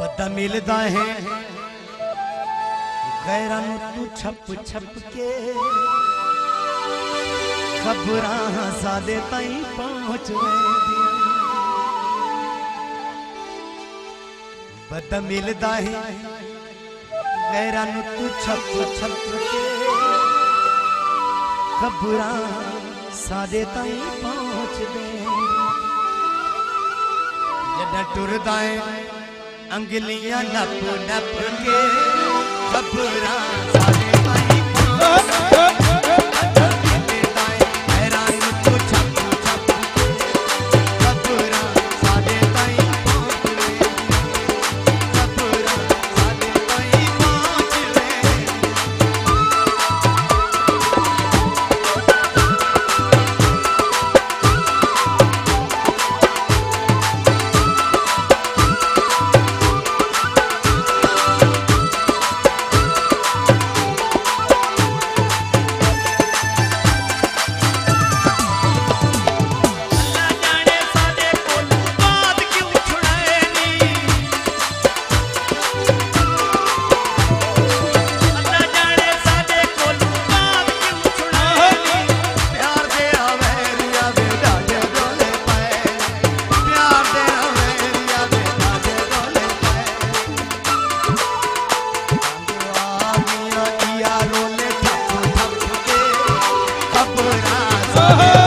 बदा मिलता है गैरन तू छप छप के। खबर सादे तई पहुँच बद मिलता है गैरन तू छप छप के। खबर सादे तई पहुँच जडा टुरदा है अंगलियाँ नप नप के खबर सारे oh.